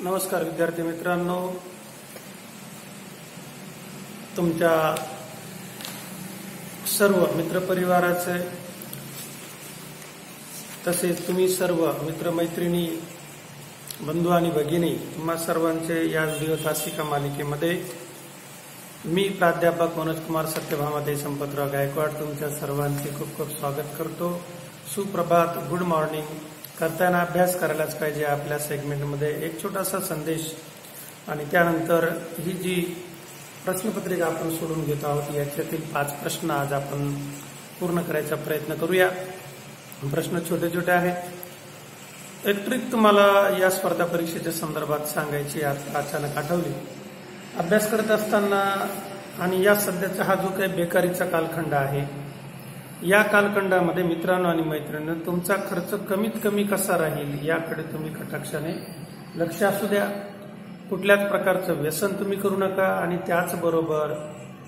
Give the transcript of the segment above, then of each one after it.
नमस्कार विद्यार्थी मित्रांनो. तुमच्या सर्व मित्रपरिवाराचे तसेच तुम्ही सर्व मित्रमैत्रिणी बंधू आणि भगिनी तुम्हा सर्वांचे या दिवसासिका मालिकेमध्ये मी प्राध्यापक मनोज कुमार सत्यभामाते संपतराव गायकवाड तुमच्या सर्वांचे खूप खूप स्वागत करतो. सुप्रभात गुड मॉर्निंग. करताना अभ्यास करायलाच पाहिजे आपल्या सेगमेंटमध्ये एक छोटासा संदेश आणि त्यानंतर ही जी प्रश्नपत्रिका आपण सोडून घेत आहोत याच्यातील पाच प्रश्न आज आपण पूर्ण करायचा प्रयत्न करूया. प्रश्न छोटे छोटे आहेत. एक ट्रिक तुम्हाला या स्पर्धा परीक्षेच्या संदर्भात सांगायची अचानक आठवली. अभ्यास करत असताना आणि या सध्याचा हा जो काही बेकारीचा कालखंड आहे या कालखंडामध्ये मित्रांनो आणि मैत्रिणींनो तुमचा खर्च कमीत कमी कसा राहील याकडे तुम्ही कटाक्षाने लक्ष असू द्या. कुठल्याच प्रकारचं व्यसन तुम्ही करू नका आणि त्याचबरोबर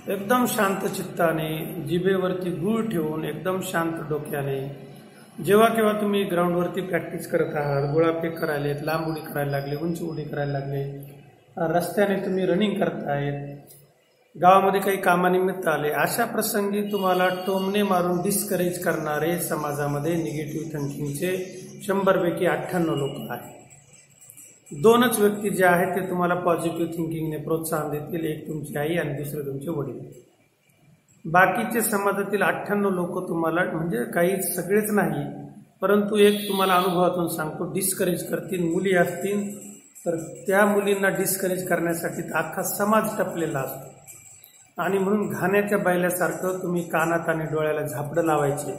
एकदम शांत चित्ताने जिभेवरती गुळ ठेवून एकदम शांत डोक्याने जेव्हा केव्हा तुम्ही ग्राउंडवरती प्रॅक्टिस करत आहात गोळाफेक करायलेत लांब उडी करायला लागले उंच उडी करायला लागले रस्त्याने तुम्ही रनिंग करतायत गावामध्ये काही कामानिमित्त आले. अशा प्रसंगी तुम्हाला टोमणे मारून डिस्करेज करणारे समाजामध्ये निगेटिव्ह थिंकिंगचे शंभरपैकी अठ्ठ्याण्णव लोक आहेत. दोनच व्यक्ती जे आहेत ते तुम्हाला पॉझिटिव्ह थिंकिंगने प्रोत्साहन देतील एक तुमची आई आणि दुसरे तुमचे वडील. बाकीचे समाजातील अठ्ठ्याण्णव लोक तुम्हाला म्हणजे काही सगळेच नाही परंतु एक तुम्हाला अनुभवातून सांगतो डिस्करेज करतील मुली असतील तर त्या मुलींना डिस्करेज करण्यासाठी अख्खा समाज टपलेला असतो. आणि म्हणून घाण्याच्या बैल्यासारखं तुम्ही कानात आणि डोळ्याला झापडं लावायचे.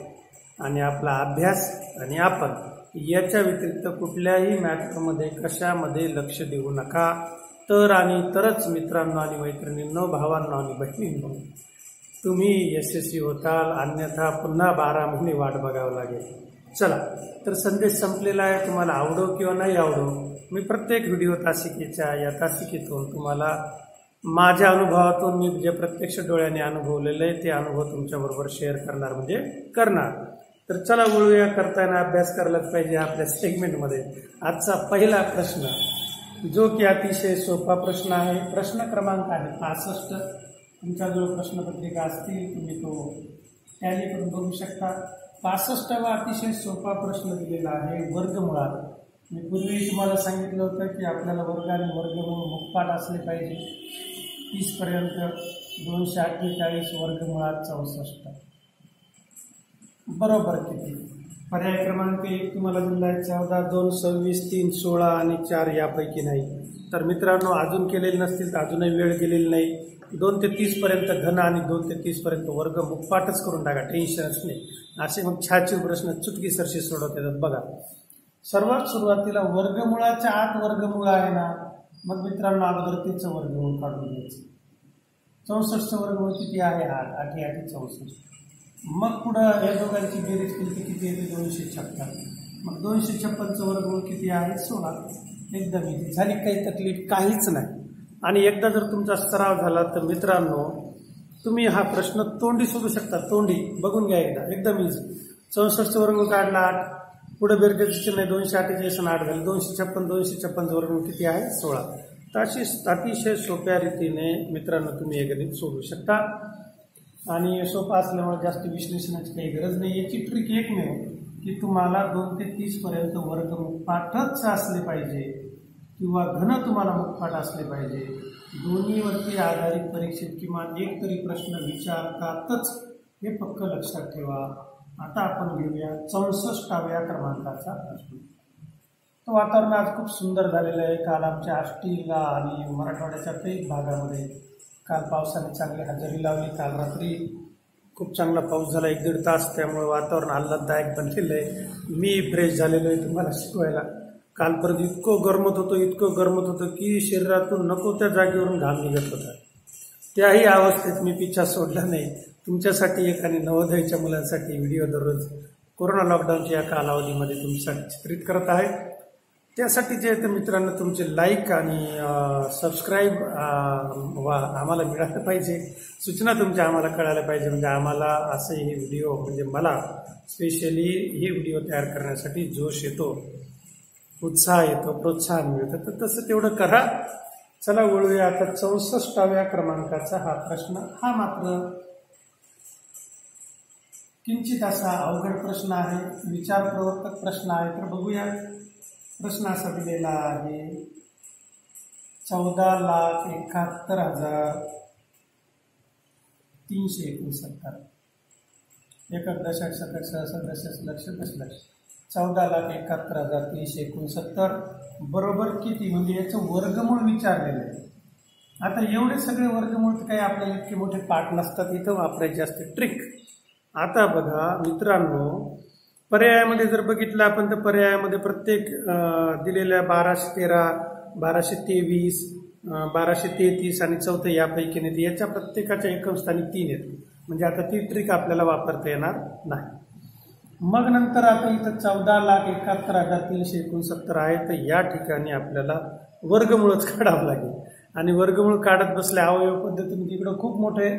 आणि आपला अभ्यास आणि आपण याच्या व्यतिरिक्त कुठल्याही मॅटरमध्ये कशामध्ये लक्ष देऊ नका. तर आणि तरच मित्रांनो आणि मैत्रिणींनो भावांनो आणि बहिणींनो तुम्ही यशस्वी होताल. अन्यथा पुन्हा बारा महिने वाट बघावं लागेल. चला तर संदेश संपलेला आहे. तुम्हाला आवडो किंवा नाही आवडो मी प्रत्येक व्हिडिओ तासिकेच्या या तासिकेतून तुम्हाला माझ्या अनुभवातून मी जे प्रत्यक्ष डोळ्याने अनुभवलेलं आहे ते अनुभव तुमच्याबरोबर शेअर करणार म्हणजे करणार. तर चला वळूया करताना अभ्यास करायलाच पाहिजे आपल्या सेगमेंटमध्ये आजचा पहिला प्रश्न जो की अतिशय सोपा प्रश्न आहे प्रश्न क्रमांक आहे पासष्ट. तुमच्याजवळ प्रश्नपत्रिका असतील तुम्ही तो टॅली करून बघू शकता. पासष्टावा अतिशय सोपा प्रश्न दिलेला आहे वर्गमुळात. मी पूर्वी तुम्हाला सांगितलं होतं की आपल्याला वर्ग आणि वर्गमूळ मुखपाठ असले पाहिजे. तीसपर्यंत दोनशे अठ्ठेचाळीस वर्गमुळात चौसष्ट. बरोबर किती? पर्याय क्रमांक एक तुम्हाला दिला आहे चौदा दोन सव्वीस तीन सोळा आणि चार यापैकी नाही. तर मित्रांनो अजून केलेले नसतील तर अजूनही वेळ गेलेली नाही. दोन ते तीसपर्यंत घन आणि दोन ते तीसपर्यंत वर्ग मुखपाठच करून टाका टेन्शनच नाही. असे मग छाची प्रश्न चुटकीसरशी सोडवतात येतात. बघा सर्वात सुरुवातीला वर्गमुळाच्या आत वर्गमुळ आहे ना मग मित्रांनो अगोदर तिचं वर्गमूळ काढून घ्यायचं. चौसष्ट वर्गमूळ किती आहे? आठ. आठी आठी चौसष्ट. मग पुढं या दोघांची बेरीज केली की किती येते दोनशे छप्पन. मग दोनशे छप्पनचं वर्गमूळ किती आहे? सोळा. एकदम इथे झाली काही तकलीफ? काहीच नाही. आणि एकदा जर तुमचा सराव झाला तर मित्रांनो तुम्ही हा प्रश्न तोंडी सोडू शकता. तोंडी बघून घ्या एकदा. एकदम इझी चौसष्ट वर्ग काढला आठ. पुढे बेरजेचं चिन्ह दोनशे अठ्ठेचाळीस आठ झाले. दोनशे छप्पन दोनशे छप्पनचं वर्ग किती आहे सोळा. तर अशी अतिशय सोप्या रीतीने मित्रांनो तुम्ही हे गणित सोडू शकता. आणि सोपा असल्यामुळे जास्त विश्लेषणाची काही गरज नाही. याची ट्रिक एकमेव हो, की तुम्हाला दोन ते तीसपर्यंत वर्ग मुखपाठच असले पाहिजे किंवा घन तुम्हाला मुखपाठ असले पाहिजे. दोन्हीवरती आधारित परीक्षेत किमान एक तरी प्रश्न विचारतातच हे पक्क लक्षात ठेवा. आता आपण घेऊया चौसष्टाव्या क्रमांकाचा प्रश्न. तो वातावरण आज खूप सुंदर झालेलं आहे. काल आमच्या आष्टीला आणि मराठवाड्याच्या काही भागामध्ये काल पावसाने चांगली हजेरी लावली. काल रात्री खूप चांगला पाऊस झाला. एक दीड तास त्यामुळे वातावरण आल्हाददायक बनलेलं आहे. मी फ्रेश झालेलो आहे तुम्हाला शिकवायला. काल परत इतकं गरमत होतं इतकं गरमत होतं की शरीरातून नको त्या जागेवरून घाम निघत होता. त्याही अवस्थेत मी पिच्छा सोडला नाही. तुमच्यासाठी एक आणि नवोदयच्या मुलांसाठी व्हिडिओ दररोज कोरोना लॉकडाऊनच्या या कालावधीमध्ये तुमच्यासाठी चित्रित करत आहे. त्यासाठी जे आहे ते मित्रांनो तुमचे लाईक आणि सबस्क्राईब वा आम्हाला मिळालं पाहिजे. सूचना तुमच्या आम्हाला कळायला पाहिजे. म्हणजे आम्हाला असे हे व्हिडिओ म्हणजे मला स्पेशली हे व्हिडिओ तयार करण्यासाठी जोश येतो उत्साह येतो प्रोत्साहन मिळतं. तर तसं तेवढं करा. चला वळूया. आता चौसष्टाव्या क्रमांकाचा हा प्रश्न. हा मात्र किंचित असा अवघड प्रश्न आहे विचारप्रवर्तक प्रश्न आहे तर बघूया. प्रश्न असा दिलेला आहे. चौदा लाख एकाहत्तर हजार तीनशे एकोणसत्तर. एकक दशक शतक सहस्र दशक लक्ष दशलक्ष. चौदा लाख एकाहत्तर हजार तीनशे एकोणसत्तर. बरोबर किती? म्हणजे याचं वर्गमूळ विचारलेलं आहे. आता एवढे सगळे वर्गमूळ काही आपल्याला इतके मोठे पाठ नसतात इथं वापरायचे असते ट्रिक आता बघा मित्रांनो पर्यायामध्ये जर बघितलं आपण तर पर्यायामध्ये प्रत्येक दिलेल्या बाराशे तेरा बाराशे तेवीस बाराशे तेहतीस आणि चौथं यापैकी नाही याच्या प्रत्येकाच्या एकम स्थानी तीन येते म्हणजे आता ती ट्रिक आपल्याला वापरता येणार नाही. मग नंतर आता इथं चौदा लाख एकाहत्तर हजार तीनशे एकोणसत्तर आहे तर या ठिकाणी आपल्याला वर्गमूळच काढावं लागेल. आणि वर्गमूळ काढत बसल्या अवयव पद्धतीने तिकडं खूप मोठे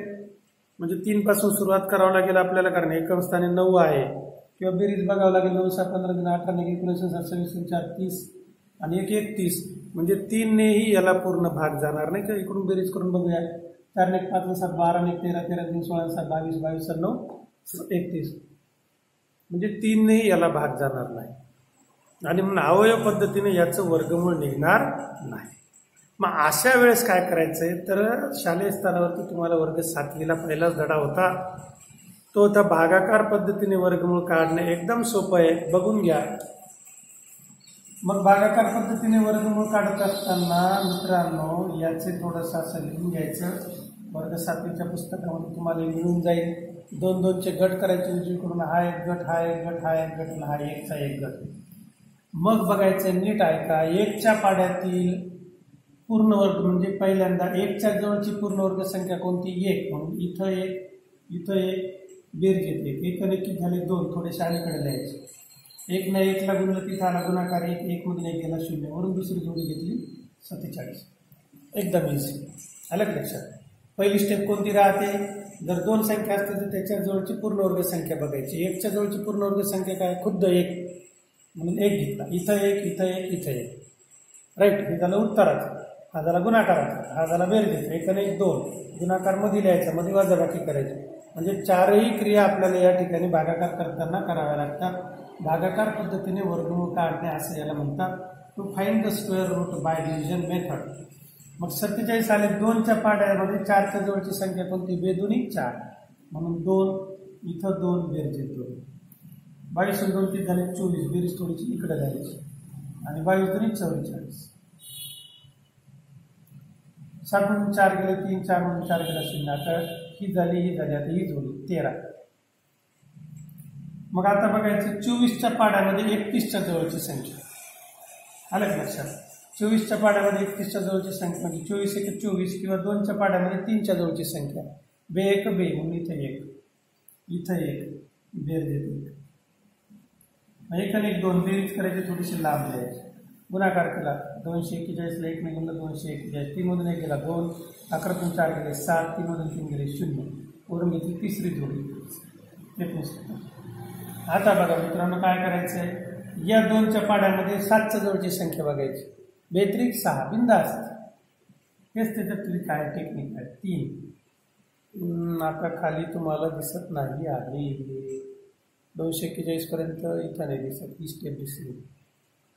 म्हणजे तीन पासून सुरुवात करावं लागेल आपल्याला कारण एकम स्थानी नऊ आहे. किंवा बेरीज बघावं लागेल नऊ सहा पंधरा दिन अठरा एक एकोणीसशे सत्तावीस चार तीस आणि एक एकतीस म्हणजे तीननेही याला पूर्ण भाग जाणार नाही का? इकडून बेरीज करून बघूया. चार एक पाच सात बारा एक तेरा तेरा तीन सोळा सात बावीस बावीस नऊ एकतीस. म्हणजे तीननेही याला भाग जाणार नाही. आणि म्हणून अवयव पद्धतीने याचं वर्गमूळ निघणार नाही. मग अशा वेळेस काय करायचंय? तर शालेय स्तरावरती तुम्हाला वर्ग सातवीला पहिलाच धडा होता. तो आता भागाकार पद्धतीने वर्गमूळ काढणे. एकदम सोपं आहे. बघून घ्या. मग भागाकार पद्धतीने वर्गमूळ काढत असताना मित्रांनो याचे थोडंसं असं लिहून घ्यायचं. वर्ग सातवीच्या पुस्तकामध्ये तुम्हाला मिळून जाईल. दोन दोनचे गट करायचे उजवीकडून. हा एक गट हा एक गट हा एक गट आणि हा एकचा एक गट. मग बघायचं नीट ऐका. एकच्या पाड्यातील पूर्ण वर्ग म्हणजे पहिल्यांदा एकच्या जवळची पूर्ण वर्ग संख्या कोणती? एक. म्हणून इथं एक इथं एक बेरजेत एक. एक झाले दोन. थोडे शाळेकडे द्यायचे एक ना एकला गुणलं तिथं आला गुणाकार एक. एक मधून एक गेला शून्य. वरून दुसरी जोडी घेतली सत्तेचाळीस. एकदम इझी आलं का लक्षात? पहिली स्टेप कोणती राहते? जर दोन संख्या असतील तर त्याच्या जवळची पूर्ण वर्ग संख्या बघायची. एकच्या जवळची पूर्ण वर्ग संख्या काय? खुद्द एक. म्हणून एक घेतला. इथं एक इथं एक इथं एक. राईट हे झालं उत्तराचं. हा झाला गुणाकाराचा हा झाला बेरजेचा एक आणि एक दोन. गुणाकारमध्ये लिहायचा मध्ये वजाबाकी करायची. म्हणजे चारही क्रिया आपल्याला या ठिकाणी भागाकार करताना कराव्या लागतात. भागाकार पद्धतीने वर्गमूळ काढणे असं याला म्हणतात. To find the square root by division method मग सत्तेचाळीस आले. दोनच्या पाड्यामध्ये चारच्या जवळची संख्या कोणती? बेदुनी चार. म्हणून दोन इथं दोन बेरजे दोन. बावीस आणि दोन किती झाले? चोवीस. बेरीज थोडीची इकडे जायची आणि बावीस दोन्ही चव्वेचाळीस सात म्हणून चार गेलं तीन चार म्हणून चार गेलं शून्य आता ही झाली ही झाली आता ही झोली तेरा. मग आता बघायचं चोवीसच्या पाड्यामध्ये एकतीसच्या जवळची संख्या. आलं लक्षात? चोवीसच्या पाड्यामध्ये एकतीसच्या जवळची संख्या म्हणजे चोवीस एक चोवीस किंवा दोनच्या पाड्यामध्ये तीनच्या जवळची संख्या. बे एक बे म्हणून इथं एक. इथं एक बेर देत एक. एक आणि एक दोन बेरीज करायची थोडीशी लांब द्यायची गुणाकार केला. दोनशे एक्केचाळीसला एक नाही गेलं दोनशे एक्केचाळीस. तीनमधून एक गेला दोन. अकरातून चार गेले सात. तीनमधून तीन गेले शून्य. वरून घेतली तिसरी जोडी. एकवीस आता बघा मित्रांनो काय करायचं आहे या दोनच्या पाड्यामध्ये सातच्या जवळची संख्या बघायची. बेत्रिक सहा बिंदास्त. हेच त्याच्यातली काय टेक्निक आहे तीन. आता खाली तुम्हाला दिसत नाही आहे. दोनशे एक्केचाळीसपर्यंत इथं नाही दिसत. ही स्टेप दिसली.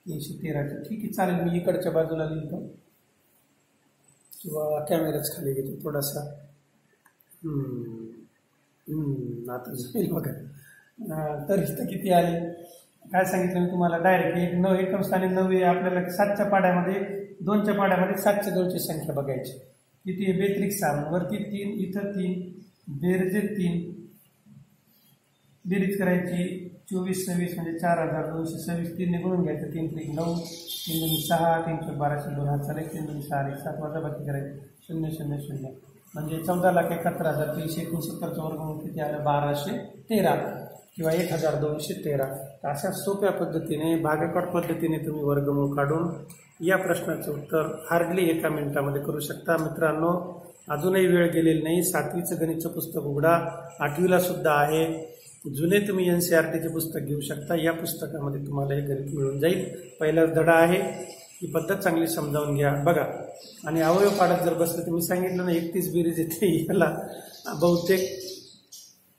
तीनशे तेराचे ठीक आहे चालेल मी इकडच्या बाजूला लिहितो. किंवा कॅमेराच खाली घेतो थोडासा. आता जाईल बघा. तर इथं किती आले काय सांगितलं मी तुम्हाला? डायरेक्ट एक नऊ एकम स्थानी नऊ आपल्याला सातच्या पाड्यामध्ये दोनच्या पाड्यामध्ये सातच्या दोनची संख्या बघायची. किती आहे? बेत्रिक सहा. वरती तीन इथं तीन बेरजे तीन. बेरीज करायची. चोवीस सव्वीस म्हणजे चार हजार दोनशे सव्वीस. तीनने गुणून घ्यायचं तीन त्रिक नऊ. तीन दोन सहा. तीनशे बाराशे दोन हजार एक. तीन दोन सहा एक सात. वाजा बाकी करायची. शून्य शून्य शून्य. म्हणजे चौदा लाख एकाहत्तर हजार तीनशे एकोणसत्तरचा वर्ग म्हणून किती आलं? बाराशे तेरा. किंवा एक हजार दोनशे तेरा. तर अशा सोप्या पद्धतीने भागाकार पद्धतीने तुम्ही वर्गमूळ काढून या प्रश्नाचं उत्तर हार्डली एका मिनिटामध्ये करू शकता. मित्रांनो अजूनही वेळ गेलेली नाही. सातवीचं गणितचं पुस्तक उघडा. आठवीला सुद्धा आहे. जुने तुम्ही एन सी आर टीचे पुस्तक घेऊ शकता. या पुस्तकामध्ये तुम्हाला हे गणित मिळून जाईल. पहिला धडा आहे ही पद्धत चांगली समजावून घ्या. बघा आणि अवयव पाडत जर बसलं तर मी सांगितलं ना एकतीस बिरीज येते याला बहुतेक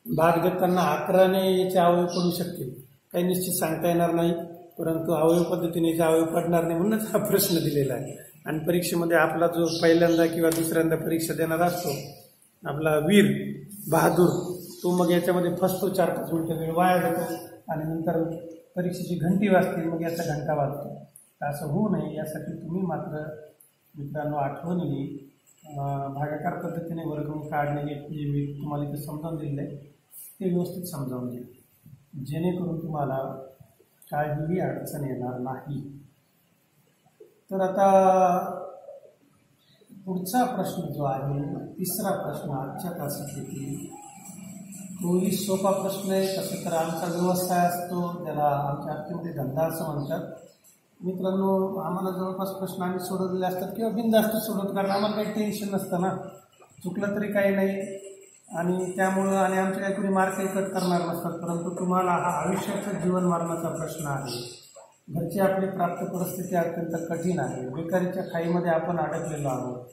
भाग देताना अकराने याचे अवयव पडू शकतील. काही निश्चित सांगता येणार नाही परंतु अवयव पद्धतीने याचे अवयव पडणार नाही म्हणूनच हा प्रश्न दिलेला आहे. आणि परीक्षेमध्ये आपला जो पहिल्यांदा किंवा दुसऱ्यांदा परीक्षा देणारा असतो आपला वीर बहादूर तो मग याच्यामध्ये फसतो चार पाच मिनटं वेळ वाया जातो आणि नंतर परीक्षेची घंटी वाजते मग याचा घंटा वाजतो. तर असं होऊ नये यासाठी तुम्ही मात्र मित्रांनो आठवणीने भागाकार पद्धतीने वर्गमूळ काढणे जे मी तुम्हाला इथे समजावून दिलेलं आहे ते व्यवस्थित समजावून घ्या जेणेकरून तुम्हाला काहीही अडचण येणार नाही. तर आता पुढचा प्रश्न जो आहे तिसरा प्रश्न आजच्या तासापैकी तोही सोपा प्रश्न आहे. तसं तर आमचा व्यवसाय असतो. त्याला आमच्या अत्यंत धंदा असं म्हणतात. मित्रांनो आम्हाला जवळपास प्रश्न आम्ही सोडवलेले असतात किंवा बिनधास्त सोडवत कारण आम्हाला काही टेन्शन नसतं ना. चुकलं तरी काही नाही. आणि त्यामुळं आणि आमचे काही कोणी मार्कही कट करणार नसतात. परंतु तुम्हाला हा आयुष्याचा जीवन मारण्याचा प्रश्न आहे. घरची आपली प्राप्त परिस्थिती अत्यंत कठीण आहे. बेकारीच्या खाईमध्ये आपण अडकलेलो आहोत.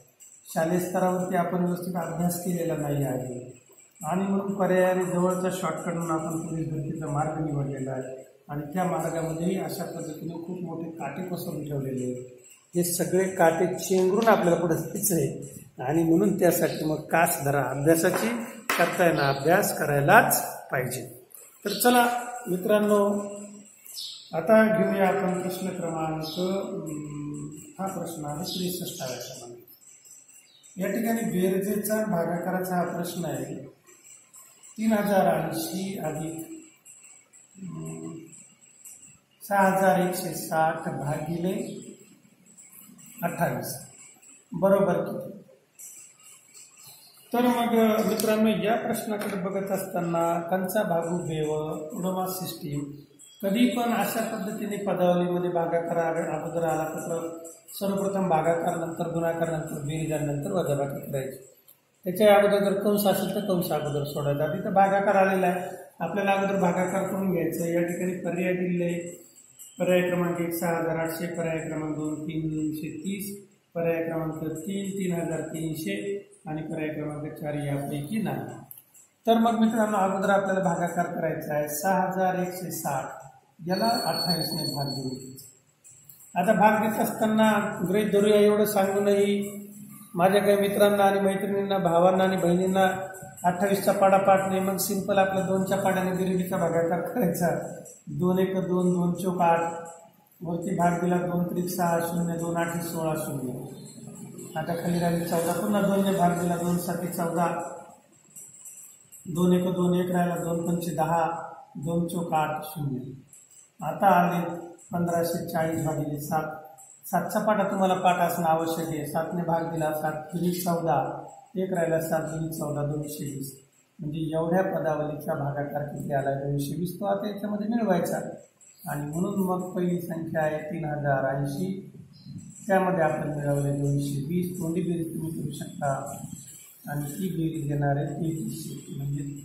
शालेय स्तरावरती आपण व्यवस्थित अभ्यास केलेला नाही आहे. आणि म्हणून पर्यायाने जवळचा शॉर्टकट म्हणून आपण पोलीस भरतीचा मार्ग निवडलेला आहे. आणि त्या मार्गामध्येही अशा पद्धतीने खूप मोठे काटे पसरून ठेवलेले आहेत. हे सगळे काटे चेंगरून आपल्याला पुढे पिचले आहे आणि म्हणून त्यासाठी मग कास धरा. अभ्यासाची करता येणार अभ्यास करायलाच पाहिजे. तर चला मित्रांनो आता घेऊया आपण प्रश्न क्रमांक हा प्रश्न आहे त्रेसष्टाव्या क्रमांक या ठिकाणी बेरजेचा भागाकाराचा हा प्रश्न आहे. तीन हजार ऐंशी अधिक सहा हजार एकशे साठ भागिले अठ्ठावीस. बरोबर किती तर मग मित्रांनो या प्रश्नाकडे बघत असताना कंचा भागू देव उडमा सिस्टीम कधी पण अशा पद्धतीने पदावलीमध्ये भागाकार अगोदर आला तर सर्वप्रथम भागाकार नंतर गुणाकार नंतर बेरीजानंतर वजाबाकी करायची. त्याच्या अगोदर जर कंस असेल तर कंस अगोदर सोडायचा. तिथं भागाकार आलेला आहे. आपल्याला अगोदर भागाकार करून घ्यायचं. या ठिकाणी पर्याय दिलेले पर्याय क्रमांक एक सहा हजार आठशे पर्याय क्रमांक दोन तीनशे तीस पर्याय क्रमांक तीन तीन हजार तीनशे आणि पर्याय क्रमांक चार यापैकी नाही. तर मग मित्रांनो अगोदर आपल्याला भागाकार करायचा आहे. सहा हजार एकशे साठ. याला अठ्ठावीसने भाग घेऊ आता भाग घेत असताना गृहित धरूया एवढं सांगूनही माझ्या काही मित्रांना आणि मैत्रिणींना भावांना आणि बहिणींना अठ्ठावीसचा पाडा पाठ नाही मग सिंपल आपल्या दोनच्या पाड्याने बिरडीचा भागाकार करायचा. दोन एक दोन दोन चौक आठ. वरती भाग दिला दोन त्रिक सहा शून्य दोन आठ सोळा शून्य. आता खाली राहिली चौदा. पुन्हा दोनने भाग दिला दोन साठी चौदा. दोन एक दोन एक राहिला दोन पंचे दहा. दोन चौक आठ शून्य. आता आले पंधराशे चाळीस भागिले सात. सातचा पाठा तुम्हाला पाठ असणं आवश्यक आहे. सातने भाग दिला सात दुनी चौदा एक राहिला सात दुनी चौदा दोनशे वीस. म्हणजे एवढ्या पदावलीचा भागाकार किती आला? दोनशे वीस तो आता याच्यामध्ये मिळवायचा. आणि म्हणून मग पहिली संख्या आहे तीन हजार ऐंशी. त्यामध्ये आपण मिळवले दोनशे वीस. तोंडी बेरीज तुम्ही करू शकता? आणि ती बेरीज येणार आहे तेहतीसशे. म्हणजे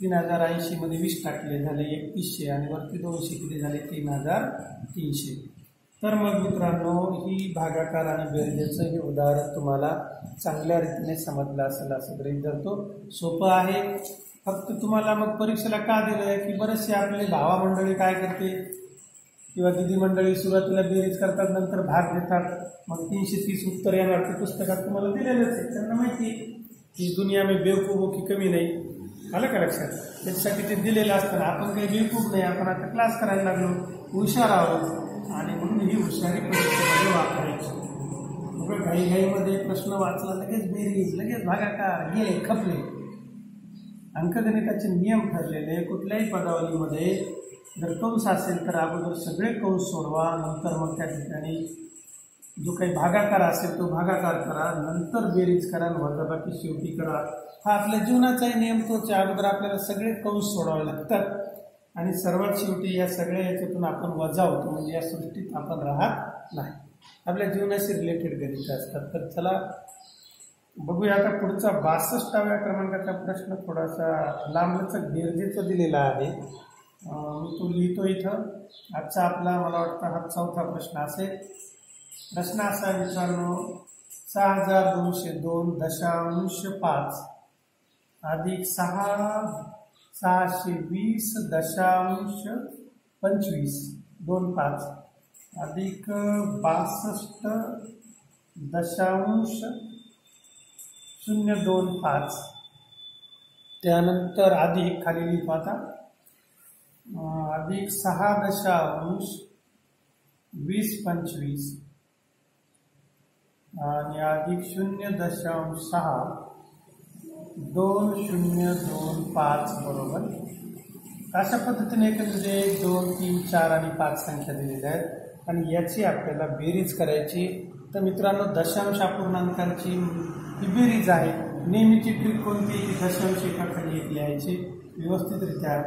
तीन हजार ऐंशीमध्ये वीस टाकले झाले एकतीसशे. आणि वरती दोनशे किती झाले? तीन हजार तीनशे. तर मग मित्रांनो ही भागाकार आणि बेरजेचं हे उदाहरण तुम्हाला चांगल्या रीतीने समजलं असेल असं गृहित धरतो. सोपं आहे. फक्त तुम्हाला मग परीक्षेला का दिलं आहे की बरेचसे आपले भावा मंडळी काय करते? किंवा दिदी मंडळी सुरुवातीला बेरीज करतात नंतर भाग देतात मग तीनशे तीस उत्तर येणार ते पुस्तकात तुम्हाला दिलेलंच आहे. त्यांना माहिती आहे. की दुनिया मी बेवकूफो की कमी नाही. आलं का लक्षात? त्याच्यासाठी ते दिलेलं असतं आपण काही बेवकूब नाही. आपण आता क्लास करायला लागलो. हुशार आहोत. आणि म्हणून ही हुशारी परीक्षेमध्ये वापरायची. मग घाईघाईमध्ये प्रश्न वाचला लगेच बेरीज लगेच भागाकार गेले खपले. अंकगणिताचे नियम ठरलेले कुठल्याही पदावलीमध्ये जर कंस असेल तर अगोदर सगळे कंस सोडवा नंतर मग त्या ठिकाणी जो काही भागाकार असेल तो भागाकार करा नंतर बेरीज करा आणि वजाबाकी शेवटी करा. हा आपल्या जीवनाचाही नियम तोच आहे. अगोदर आपल्याला सगळे कंस सोडावे लागतात. आणि सर्वात शेवटी या सगळ्या याच्यातून आपण वजा होतो म्हणजे या सृष्टीत आपण राहत नाही. आपल्या जीवनाशी रिलेटेड गणित असतात. तर चला बघूया आता पुढचा बासष्टाव्या क्रमांकाचा प्रश्न थोडासा लांबलचक बेरजेचा दिलेला आहे. तो लिहितो इथं. आजचा आपला मला वाटतं हा चौथा प्रश्न असेल. प्रश्न असा आहे मित्रांनो सहा हजार दोनशे दोन दशांश पाच अधिक सहा सहाशे वीस दशांश पंचवीस. दोन पाच. अधिक बासष्ट दशांश शून्य दोन पाच. त्यानंतर अधिक खाली लिहितो आता. अधिक सहा दशांश वीस पंचवीस. आणि अधिक शून्य दशांश सहा. दोन शून्य दोन पाच बरोबर. अशा पद्धतीने एकंदरीत एक दोन तीन चार आणि पाच संख्या दिलेल्या आहेत. आणि याची आपल्याला बेरीज करायची. तर मित्रांनो दशांश अपूर्णांकांची ही बेरीज आहे. नेहमीची ट्रिक कोणती? की दशांश एकाखाली एक लिहायची. व्यवस्थितरित्या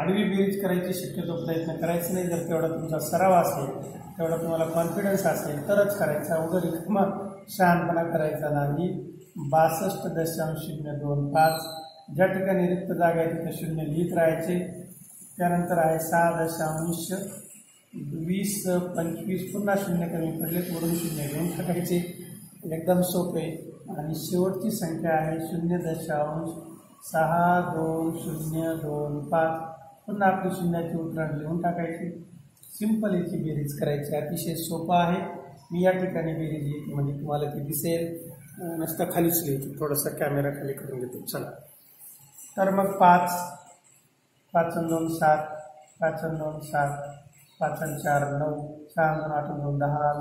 आडवी बेरीज करायची शक्यतो प्रयत्न करायचा नाही. जर तेवढा तुमचा सराव असेल तेवढा तुम्हाला कॉन्फिडन्स असेल तरच करायचा. उगाच रिकामा शहाणपणा करायचा नाही. बासष्ट दशांश शून्य दोन पाच. ज्या ठिकाणी रिक्त जागा आहे तिथे शून्य लिहित राहायचे. त्यानंतर आहे सहा दशांश वीस पंचवीस पुन्हा शून्य कमी पडले वरून शून्य घेऊन टाकायचे. एकदम सोपे. आणि शेवटची संख्या आहे शून्य दशांश सहा दोन शून्य दोन पाच. पुन्हा आपली शून्याची उतरण लिहून टाकायची. सिंपल याची बेरीज करायची. अतिशय सोपं आहे. मी या ठिकाणी बेरीज येते म्हणजे तुम्हाला ती दिसेल. नुसतं खालीच लिहितो थोडासा कॅमेरा खाली करून घेतो. चला. तर मग पाच पाच दोन सात पाच दोन सात पाच चार नऊ सहा दोन आठ दोन दहा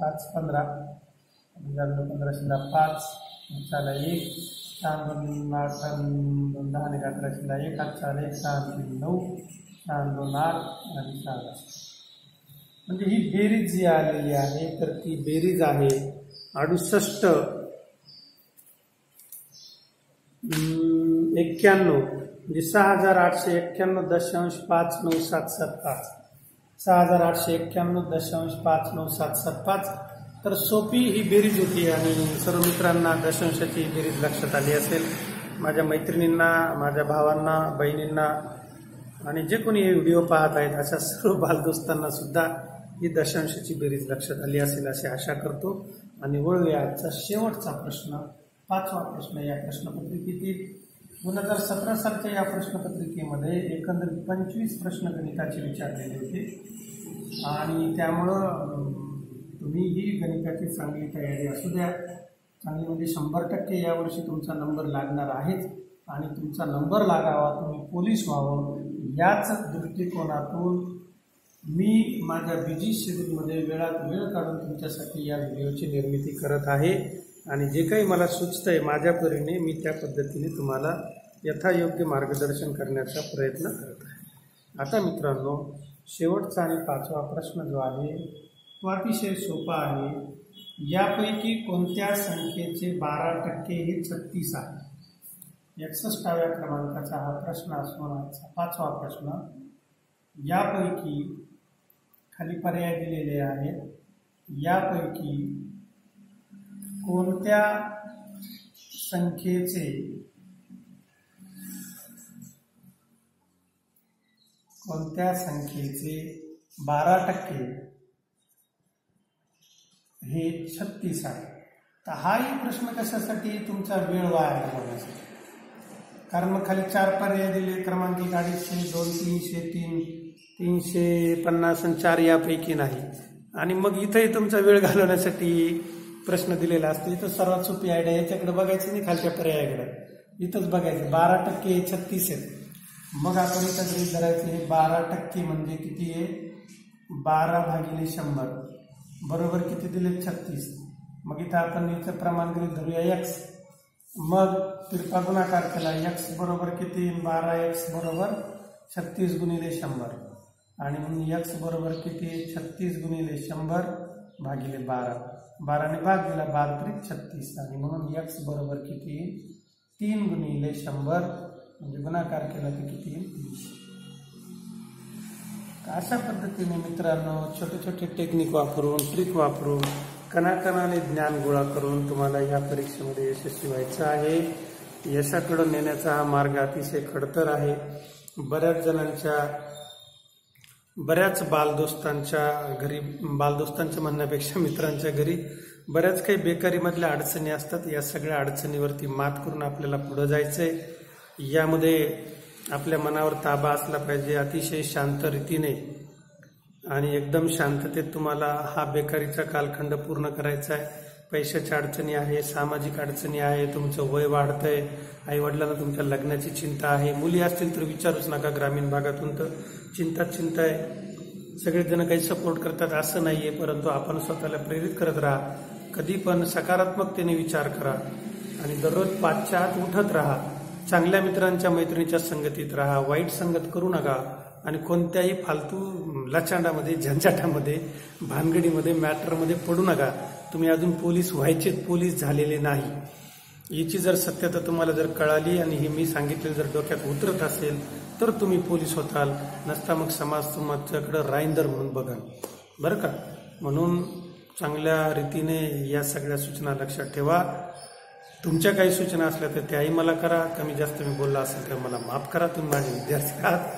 पाच पंधरा. हजार दोन पंधरा शिल्ला पाच चाला एक सहा दोन आठ दोन दहा आणि अकरा शिल्ला एक आठ चाला एक सहा तीन नऊ सहा दोन आठ आणि सहा म्हणजे ही बेरीज जी आलेली आहे तर ती बेरीज आहे अडुसष्ट. एक्क्याण्णव. म्हणजे सहा हजार आठशे एक्क्याण्णव दशांश पाच नऊ सात सात पाच. सहा हजार आठशे एक्क्याण्णव दशांश पाच नऊ सात सात पाच. तर सोपी ही बेरीज होती आणि सर्व मित्रांना दशांशाची ही बेरीज लक्षात आली असेल. माझ्या मैत्रिणींना माझ्या भावांना बहिणींना आणि जे कोणी हे व्हिडिओ पाहत आहेत अशा सर्व बालदोस्तांना सुद्धा ही दशांशाची बेरीज लक्षात आली असेल अशी आशा करतो. आणि वळूया आजचा शेवटचा प्रश्न पाचवा प्रश्न या प्रश्नपत्रिकेतील. दोन हजार सतरा सालच्या या प्रश्नपत्रिकेमध्ये एकंदरीत पंचवीस प्रश्न गणिताचे विचारलेले होते. आणि त्यामुळं तुम्ही ही गणिताची चांगली तयारी असू द्या. चांगली म्हणजे शंभर टक्के यावर्षी तुमचा नंबर लागणार आहेच. आणि तुमचा नंबर लागावा तुम्ही पोलीस व्हावं याच दृष्टिकोनातून मी माझ्या बिझी शेड्यूलमध्ये वेळात वेळ काढून तुमच्यासाठी या व्हिडिओची निर्मिती करत आहे. आणि जे काही मला सुचतं आहे माझ्या परीने मी त्या पद्धतीने तुम्हाला यथायोग्य मार्गदर्शन करण्याचा प्रयत्न करत आहे. आता मित्रांनो शेवटचा आणि पाचवा प्रश्न जो आहे तो अतिशय सोपा आहे. यापैकी कोणत्या संख्येचे बारा टक्के हे छत्तीस आहे? एकसष्टाव्या क्रमांकाचा हा प्रश्न असून आजचा पाचवा प्रश्न यापैकी खाली पर्याय दिलेले आहेत. यापैकी कोणत्या संख्येचे कोणत्या संख्येचे बारा टक्के हे छत्तीस आहे? तर हाही प्रश्न कशासाठी तुमचा वेळ वाया घालवण्यासाठी? कारण मग खाली चार पर्याय दिले. क्रमांक अडीचशे दोन तीनशे तीन तीनशे पन्नास आणि चार यापैकी नाही. आणि मग इथंही तुमचा वेळ घालवण्यासाठी प्रश्न दिलेला असतो. इथं सर्वात सोपी आयडिया याच्याकडे बघायचं नाही खालच्या पर्यायाकडे. इथंच बघायचं. बारा टक्के छत्तीस आहेत. मग आपण इथं गृहीत धरायचं हे बारा टक्के म्हणजे किती आहे? बारा भागिले शंभर. बरोबर किती दिले? छत्तीस. मग इथं आपण इथं प्रमाण गृहीत धरूया एक्स मग तिरपा गुणाकार केला एक्स बरोबर किती? बारा एक्स बरोबर छत्तीस गुणिले शंभर. आणि म्हणून एक्स बरोबर किती छत्तीस गुणिले शंभर भागिले बारा. बाराने भाग दिला बारा तरी छत्तीस. आणि म्हणून एक्स बरोबर किती तीन गुणिले शंभर. म्हणजे गुणाकार केला तर किती अशा पद्धतीने मित्रांनो छोटे छोटे टेक्निक वापरून ट्रिक वापरून कणाकणाने ज्ञान गोळा करून तुम्हाला या परीक्षेमध्ये यशस्वी व्हायचं आहे. यशाकडून नेण्याचा हा मार्ग अतिशय खडतर आहे. बऱ्याच जणांच्या बऱ्याच बालदोस्तांच्या घरी बालदोस्तांच्या म्हणण्यापेक्षा मित्रांच्या घरी बऱ्याच काही बेकारीमधल्या अडचणी असतात. या सगळ्या अडचणीवरती मात करून आपल्याला पुढं जायचंय. यामध्ये आपल्या मनावर ताबा असला पाहिजे अतिशय शांत रीतीने आणि एकदम शांततेत तुम्हाला हा बेकारीचा कालखंड पूर्ण करायचा आहे. पैशाच्या अडचणी आहे सामाजिक अडचणी आहे तुमचं वय वाढतंय आईवडिलांना तुमच्या लग्नाची चिंता आहे. मुली असतील तर विचारूच नका ग्रामीण भागातून तर. चिंता चिंता आहे सगळेजण काही सपोर्ट करतात असं नाही आहे परंतु आपण स्वतःला प्रेरित करत राहा. कधी पण सकारात्मकतेने विचार करा आणि दररोज पाचच्या आत उठत राहा. चांगल्या मित्रांच्या मैत्रिणीच्या संगतीत राहा वाईट संगत करू नका आणि कोणत्याही फालतू लचांडामध्ये झंझाटामध्ये भानगडीमध्ये मॅटरमध्ये पडू नका. तुम्ही अजून पोलीस व्हायचेच पोलीस झालेले नाही. याची जर सत्यता तुम्हाला जर कळाली आणि हे मी सांगितलेलं जर डोक्यात उतरत असेल तर तुम्ही पोलीस होताल. नसता मग समाज तुमच्याकडं राईंदर म्हणून बघाल बरं का? म्हणून चांगल्या रीतीने या सगळ्या सूचना लक्षात ठेवा. तुमच्या काही सूचना असल्या तर त्याही मला करा. कमी जास्त मी बोलला असेल तर मला माफ करा. तुम्ही माझे विद्यार्थी आहात.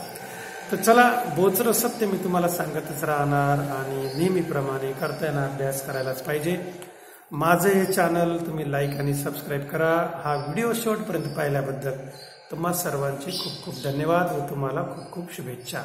तर चला बोचरं सत्य मी तुम्हाला सांगतच राहणार आणि नेहमीप्रमाणे करता येणार अभ्यास करायलाच पाहिजे. माझं हे चॅनल तुम्ही लाईक आणि सबस्क्राईब करा. हा व्हिडिओ शेवटपर्यंत पाहिल्याबद्दल तुम्हा सर्वांचे खूप खूप धन्यवाद व तुम्हाला खूप खूप शुभेच्छा.